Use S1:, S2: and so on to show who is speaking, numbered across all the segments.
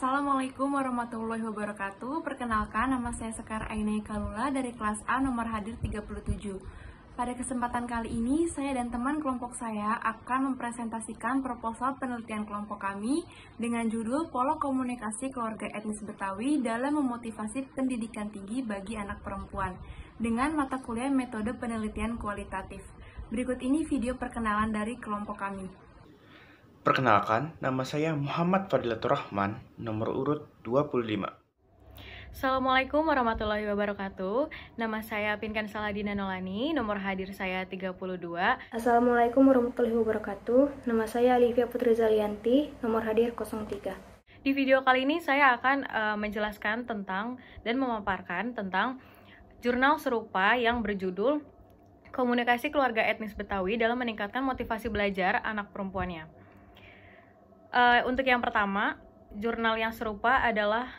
S1: Assalamualaikum warahmatullahi wabarakatuh. Perkenalkan, nama saya Sekar Aina Kalula dari kelas A nomor hadir 37. Pada kesempatan kali ini, saya dan teman kelompok saya akan mempresentasikan proposal penelitian kelompok kami dengan judul Pola Komunikasi Keluarga Etnis Betawi dalam Memotivasi Pendidikan Tinggi bagi Anak Perempuan dengan mata kuliah metode penelitian kualitatif. Berikut ini video perkenalan dari kelompok kami.
S2: Perkenalkan, nama saya Muhammad Fadilatur Rahman, nomor urut 25.
S3: Assalamualaikum warahmatullahi wabarakatuh. Nama saya Pinkan Saladina Nolani Nomor hadir saya 32
S4: Assalamualaikum warahmatullahi wabarakatuh. Nama saya Alivia Putri Zalianti Nomor hadir 03
S3: Di video kali ini saya akan uh, menjelaskan tentang Dan memaparkan tentang Jurnal serupa yang berjudul Komunikasi Keluarga Etnis Betawi dalam meningkatkan motivasi belajar anak perempuannya Uh, untuk yang pertama, jurnal yang serupa adalah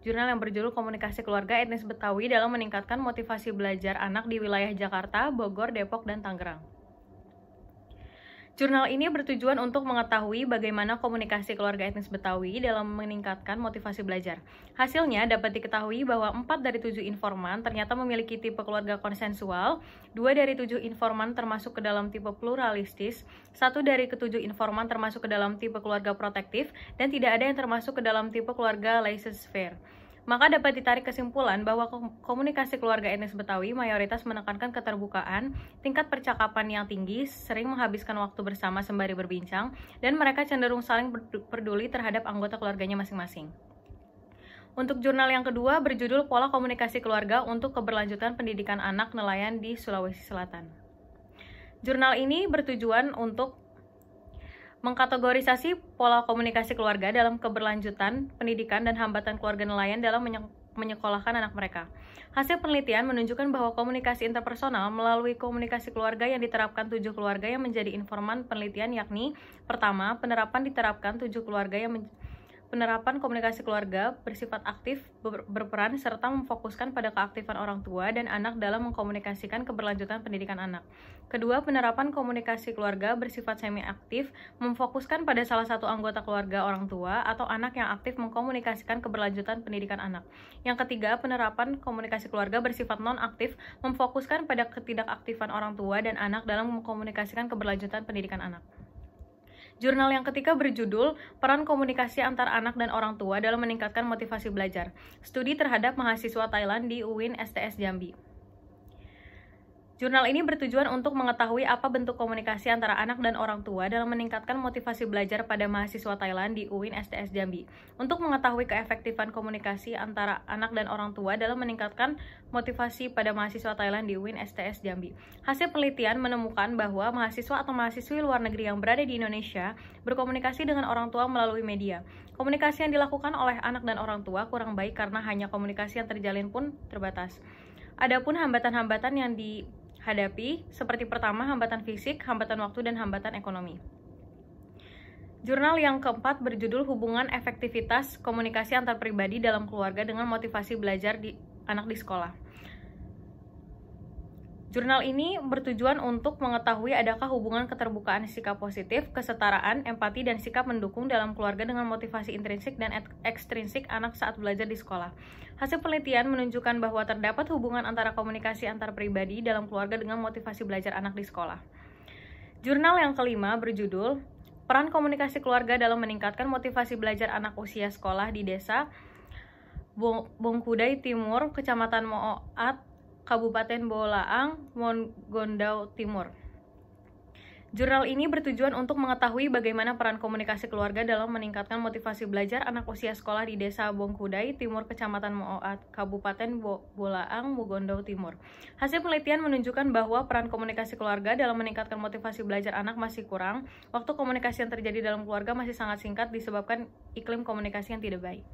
S3: jurnal yang berjudul Komunikasi Keluarga Etnis Betawi dalam meningkatkan motivasi belajar anak di wilayah Jakarta, Bogor, Depok, dan Tangerang. Jurnal ini bertujuan untuk mengetahui bagaimana komunikasi keluarga etnis Betawi dalam meningkatkan motivasi belajar. Hasilnya dapat diketahui bahwa 4 dari 7 informan ternyata memiliki tipe keluarga konsensual, 2 dari 7 informan termasuk ke dalam tipe pluralistis, 1 dari ketujuh informan termasuk ke dalam tipe keluarga protektif, dan tidak ada yang termasuk ke dalam tipe keluarga laissez-faire. Maka dapat ditarik kesimpulan bahwa komunikasi keluarga etnis Betawi mayoritas menekankan keterbukaan, tingkat percakapan yang tinggi, sering menghabiskan waktu bersama sembari berbincang, dan mereka cenderung saling peduli terhadap anggota keluarganya masing-masing. Untuk jurnal yang kedua berjudul Pola Komunikasi Keluarga untuk Keberlanjutan Pendidikan Anak Nelayan di Sulawesi Selatan. Jurnal ini bertujuan untuk mengkategorisasi pola komunikasi keluarga dalam keberlanjutan pendidikan dan hambatan keluarga nelayan dalam menyekolahkan anak mereka. Hasil penelitian menunjukkan bahwa komunikasi interpersonal melalui komunikasi keluarga yang diterapkan tujuh keluarga yang menjadi informan penelitian yakni pertama, penerapan diterapkan tujuh keluarga yang Penerapan komunikasi keluarga bersifat aktif, berperan, serta memfokuskan pada keaktifan orang tua dan anak dalam mengkomunikasikan keberlanjutan pendidikan anak. Kedua, penerapan komunikasi keluarga bersifat semi-aktif, memfokuskan pada salah satu anggota keluarga orang tua atau anak yang aktif mengkomunikasikan keberlanjutan pendidikan anak. Yang ketiga, penerapan komunikasi keluarga bersifat non-aktif, memfokuskan pada ketidakaktifan orang tua dan anak dalam mengkomunikasikan keberlanjutan pendidikan anak. Jurnal yang ketiga berjudul Peran Komunikasi Antar Anak dan Orang Tua dalam Meningkatkan Motivasi Belajar. Studi terhadap mahasiswa Thailand di UIN STS Jambi. Jurnal ini bertujuan untuk mengetahui apa bentuk komunikasi antara anak dan orang tua dalam meningkatkan motivasi belajar pada mahasiswa Thailand di UIN STS Jambi. Untuk mengetahui keefektifan komunikasi antara anak dan orang tua dalam meningkatkan motivasi pada mahasiswa Thailand di UIN STS Jambi. Hasil penelitian menemukan bahwa mahasiswa atau mahasiswi luar negeri yang berada di Indonesia berkomunikasi dengan orang tua melalui media. Komunikasi yang dilakukan oleh anak dan orang tua kurang baik karena hanya komunikasi yang terjalin pun terbatas. Adapun hambatan-hambatan yang di hadapi seperti pertama hambatan fisik, hambatan waktu, dan hambatan ekonomi. Jurnal yang keempat berjudul Hubungan Efektivitas Komunikasi Antar Pribadi dalam Keluarga dengan Motivasi Belajar di Anak di Sekolah. Jurnal ini bertujuan untuk mengetahui adakah hubungan keterbukaan sikap positif, kesetaraan, empati, dan sikap mendukung dalam keluarga dengan motivasi intrinsik dan ekstrinsik anak saat belajar di sekolah. Hasil penelitian menunjukkan bahwa terdapat hubungan antara komunikasi antar pribadi dalam keluarga dengan motivasi belajar anak di sekolah. Jurnal yang kelima berjudul Peran Komunikasi Keluarga dalam Meningkatkan Motivasi Belajar Anak Usia Sekolah di Desa Bongkudai Timur, Kecamatan Moat, Kabupaten Bolaang, Monggondau Timur. Jurnal ini bertujuan untuk mengetahui bagaimana peran komunikasi keluarga dalam meningkatkan motivasi belajar anak usia sekolah di Desa Bongkudai, Timur Kecamatan Moat, Kabupaten Bo Bolaang, Monggondau Timur. Hasil penelitian menunjukkan bahwa peran komunikasi keluarga dalam meningkatkan motivasi belajar anak masih kurang. Waktu komunikasi yang terjadi dalam keluarga masih sangat singkat disebabkan iklim komunikasi yang tidak baik.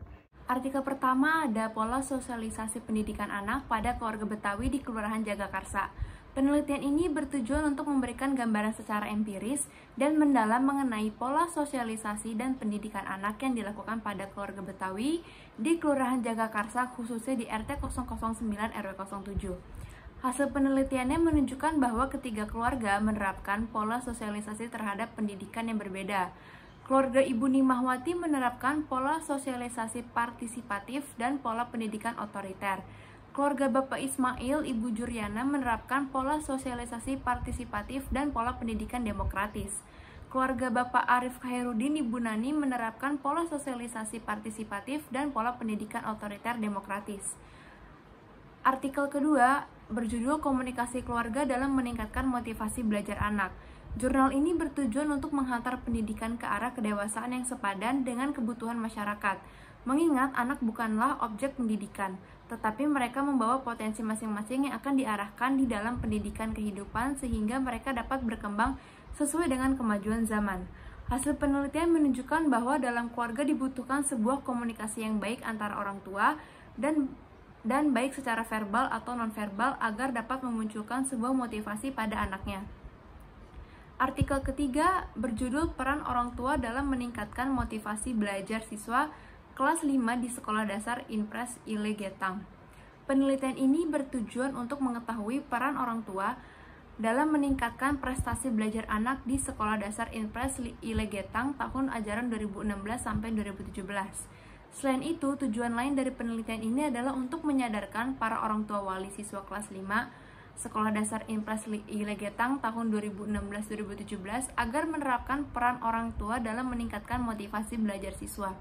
S1: Artikel pertama ada pola sosialisasi pendidikan anak pada keluarga Betawi di Kelurahan Jagakarsa. Penelitian ini bertujuan untuk memberikan gambaran secara empiris dan mendalam mengenai pola sosialisasi dan pendidikan anak yang dilakukan pada keluarga Betawi di Kelurahan Jagakarsa khususnya di RT 009 RW 07. Hasil penelitiannya menunjukkan bahwa ketiga keluarga menerapkan pola sosialisasi terhadap pendidikan yang berbeda, Keluarga Ibu Nimahwati menerapkan pola sosialisasi partisipatif dan pola pendidikan otoriter. Keluarga Bapak Ismail, Ibu Juryana menerapkan pola sosialisasi partisipatif dan pola pendidikan demokratis. Keluarga Bapak Arif Khairuddin Ibu Nani menerapkan pola sosialisasi partisipatif dan pola pendidikan otoriter demokratis. Artikel kedua berjudul Komunikasi Keluarga dalam Meningkatkan Motivasi Belajar Anak. Jurnal ini bertujuan untuk menghantar pendidikan ke arah kedewasaan yang sepadan dengan kebutuhan masyarakat. Mengingat anak bukanlah objek pendidikan, tetapi mereka membawa potensi masing-masing yang akan diarahkan di dalam pendidikan kehidupan sehingga mereka dapat berkembang sesuai dengan kemajuan zaman. Hasil penelitian menunjukkan bahwa dalam keluarga dibutuhkan sebuah komunikasi yang baik antara orang tua dan dan baik secara verbal atau nonverbal agar dapat memunculkan sebuah motivasi pada anaknya. Artikel ketiga berjudul Peran Orang Tua dalam Meningkatkan Motivasi Belajar Siswa kelas 5 di Sekolah Dasar Inpres Ilegetang. Penelitian ini bertujuan untuk mengetahui peran orang tua dalam meningkatkan prestasi belajar anak di Sekolah Dasar Inpres Ilegetang tahun ajaran 2016 sampai 2017. Selain itu, tujuan lain dari penelitian ini adalah untuk menyadarkan para orang tua wali siswa kelas 5 Sekolah Dasar Impres Ilegetang tahun 2016-2017 agar menerapkan peran orang tua dalam meningkatkan motivasi belajar siswa.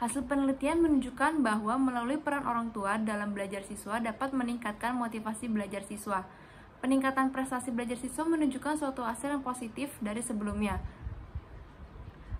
S1: Hasil penelitian menunjukkan bahwa melalui peran orang tua dalam belajar siswa dapat meningkatkan motivasi belajar siswa. Peningkatan prestasi belajar siswa menunjukkan suatu hasil yang positif dari sebelumnya,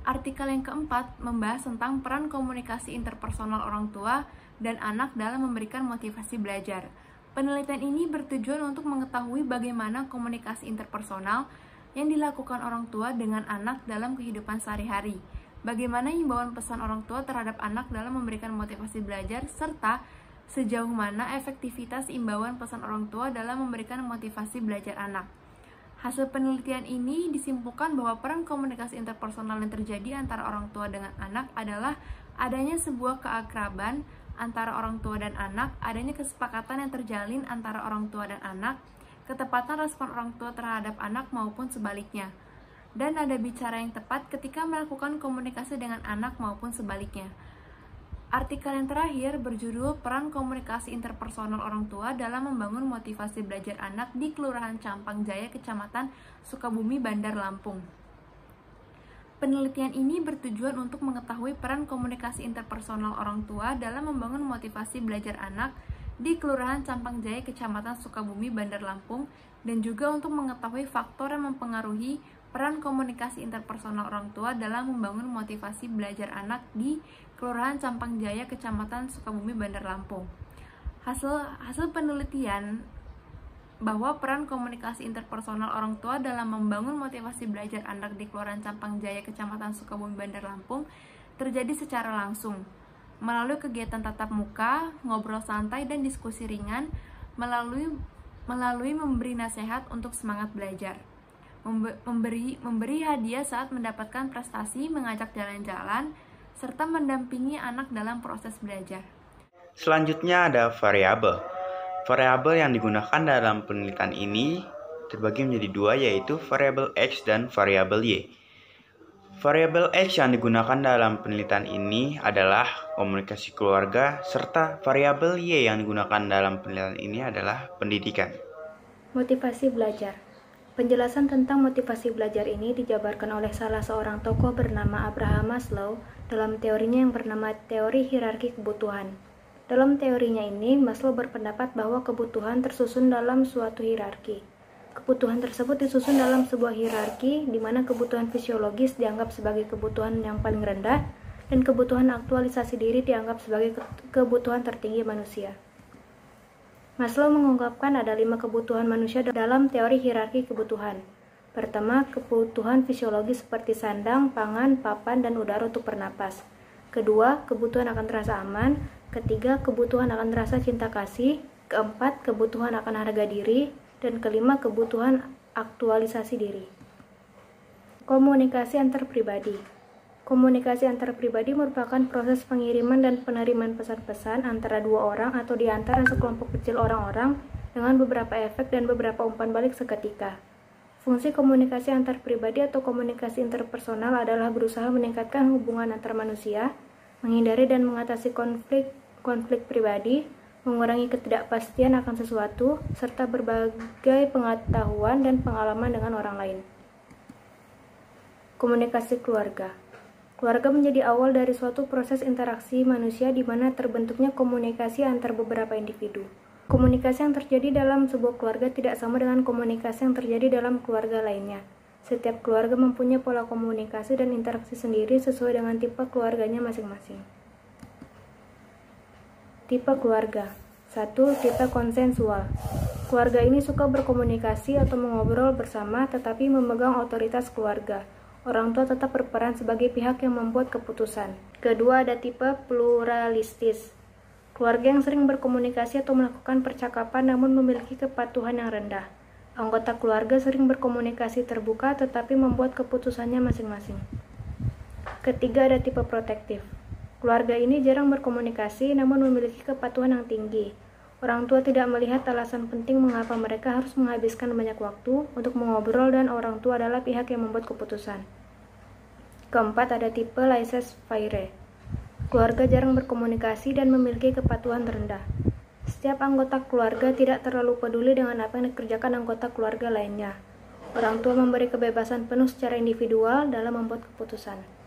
S1: Artikel yang keempat membahas tentang peran komunikasi interpersonal orang tua dan anak dalam memberikan motivasi belajar. Penelitian ini bertujuan untuk mengetahui bagaimana komunikasi interpersonal yang dilakukan orang tua dengan anak dalam kehidupan sehari-hari. Bagaimana himbauan pesan orang tua terhadap anak dalam memberikan motivasi belajar serta sejauh mana efektivitas imbauan pesan orang tua dalam memberikan motivasi belajar anak. Hasil penelitian ini disimpulkan bahwa peran komunikasi interpersonal yang terjadi antara orang tua dengan anak adalah adanya sebuah keakraban antara orang tua dan anak, adanya kesepakatan yang terjalin antara orang tua dan anak, ketepatan respon orang tua terhadap anak maupun sebaliknya, dan ada bicara yang tepat ketika melakukan komunikasi dengan anak maupun sebaliknya. Artikel yang terakhir berjudul Peran Komunikasi Interpersonal Orang Tua dalam Membangun Motivasi Belajar Anak di Kelurahan Campang Jaya, Kecamatan Sukabumi, Bandar Lampung. Penelitian ini bertujuan untuk mengetahui peran komunikasi interpersonal orang tua dalam membangun motivasi belajar anak di Kelurahan Campang Jaya, Kecamatan Sukabumi, Bandar Lampung, dan juga untuk mengetahui faktor yang mempengaruhi peran komunikasi interpersonal orang tua dalam membangun motivasi belajar anak di Kelurahan Campang Jaya, Kecamatan Sukabumi, Bandar Lampung. Hasil hasil penelitian bahwa peran komunikasi interpersonal orang tua dalam membangun motivasi belajar anak di Kelurahan Campang Jaya, Kecamatan Sukabumi, Bandar Lampung terjadi secara langsung melalui kegiatan tatap muka, ngobrol santai dan diskusi ringan melalui melalui memberi nasihat untuk semangat belajar memberi memberi hadiah saat mendapatkan prestasi, mengajak jalan-jalan, serta mendampingi anak dalam proses belajar.
S2: Selanjutnya ada variabel. Variabel yang digunakan dalam penelitian ini terbagi menjadi dua yaitu variabel X dan variabel Y. Variabel X yang digunakan dalam penelitian ini adalah komunikasi keluarga serta variabel Y yang digunakan dalam penelitian ini adalah pendidikan.
S4: Motivasi belajar Penjelasan tentang motivasi belajar ini dijabarkan oleh salah seorang tokoh bernama Abraham Maslow dalam teorinya yang bernama teori hierarki kebutuhan. Dalam teorinya ini, Maslow berpendapat bahwa kebutuhan tersusun dalam suatu hierarki. Kebutuhan tersebut disusun dalam sebuah hierarki di mana kebutuhan fisiologis dianggap sebagai kebutuhan yang paling rendah dan kebutuhan aktualisasi diri dianggap sebagai kebutuhan tertinggi manusia. Maslow mengungkapkan ada lima kebutuhan manusia dalam teori hierarki kebutuhan. Pertama, kebutuhan fisiologis seperti sandang, pangan, papan, dan udara untuk bernapas. Kedua, kebutuhan akan terasa aman. Ketiga, kebutuhan akan terasa cinta kasih. Keempat, kebutuhan akan harga diri. Dan kelima, kebutuhan aktualisasi diri. Komunikasi antar pribadi Komunikasi antar pribadi merupakan proses pengiriman dan penerimaan pesan-pesan antara dua orang atau di antara sekelompok kecil orang-orang dengan beberapa efek dan beberapa umpan balik seketika. Fungsi komunikasi antar pribadi atau komunikasi interpersonal adalah berusaha meningkatkan hubungan antar manusia, menghindari dan mengatasi konflik konflik pribadi, mengurangi ketidakpastian akan sesuatu, serta berbagai pengetahuan dan pengalaman dengan orang lain. Komunikasi keluarga Keluarga menjadi awal dari suatu proses interaksi manusia di mana terbentuknya komunikasi antar beberapa individu. Komunikasi yang terjadi dalam sebuah keluarga tidak sama dengan komunikasi yang terjadi dalam keluarga lainnya. Setiap keluarga mempunyai pola komunikasi dan interaksi sendiri sesuai dengan tipe keluarganya masing-masing. Tipe keluarga 1. Tipe konsensual Keluarga ini suka berkomunikasi atau mengobrol bersama tetapi memegang otoritas keluarga. Orang tua tetap berperan sebagai pihak yang membuat keputusan. Kedua, ada tipe pluralistis. Keluarga yang sering berkomunikasi atau melakukan percakapan namun memiliki kepatuhan yang rendah. Anggota keluarga sering berkomunikasi terbuka tetapi membuat keputusannya masing-masing. Ketiga ada tipe protektif. Keluarga ini jarang berkomunikasi namun memiliki kepatuhan yang tinggi. Orang tua tidak melihat alasan penting mengapa mereka harus menghabiskan banyak waktu untuk mengobrol dan orang tua adalah pihak yang membuat keputusan. Keempat ada tipe laissez-faire. Keluarga jarang berkomunikasi dan memiliki kepatuhan rendah. Setiap anggota keluarga tidak terlalu peduli dengan apa yang dikerjakan anggota keluarga lainnya. Orang tua memberi kebebasan penuh secara individual dalam membuat keputusan.